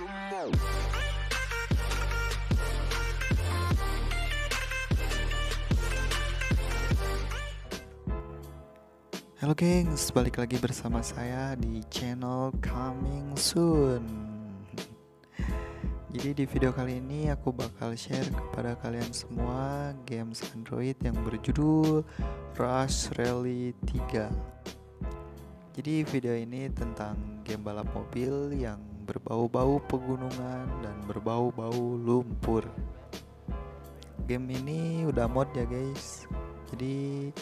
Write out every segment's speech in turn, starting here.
Halo gengs, balik lagi bersama saya di channel Coming Soon. Jadi di video kali ini aku bakal share kepada kalian semua games Android yang berjudul Rush Rally 3 Jadi video ini tentang game balap mobil yang berbau-bau pegunungan dan berbau-bau lumpur. Game ini udah mod ya guys. Jadi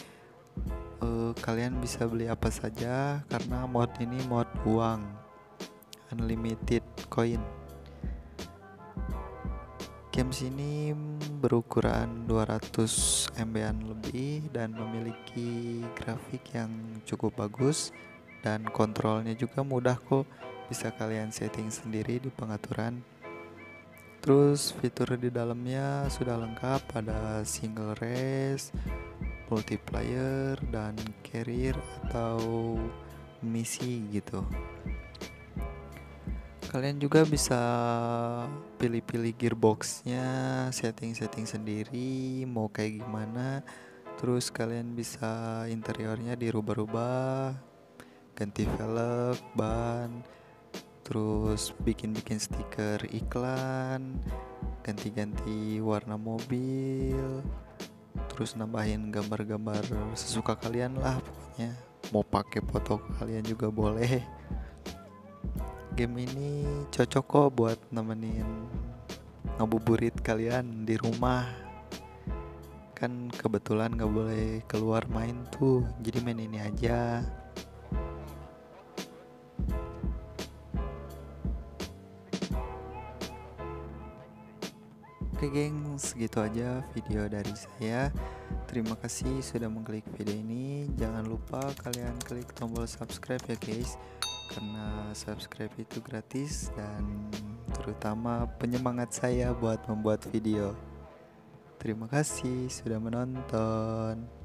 uh, kalian bisa beli apa saja karena mod ini mod uang. Unlimited coin. Games ini berukuran 200 MB-an lebih dan memiliki grafik yang cukup bagus dan kontrolnya juga mudah kok bisa kalian setting sendiri di pengaturan. Terus fitur di dalamnya sudah lengkap ada single race multiplayer dan carrier atau misi gitu. Kalian juga bisa pilih-pilih gearboxnya setting-setting sendiri mau kayak gimana. Terus kalian bisa interiornya dirubah-rubah ganti velg ban terus bikin-bikin stiker iklan ganti-ganti warna mobil terus nambahin gambar-gambar sesuka kalian lah pokoknya. Mau pakai foto kalian juga boleh. Game ini cocok kok buat nemenin ngabuburit kalian di rumah. Kan kebetulan nggak boleh keluar main tuh jadi main ini aja Oke geng, segitu aja video dari saya. Terima kasih sudah mengklik video ini. Jangan lupa kalian klik tombol subscribe ya guys. Karena subscribe itu gratis dan terutama penyemangat saya buat membuat video. Terima kasih sudah menonton.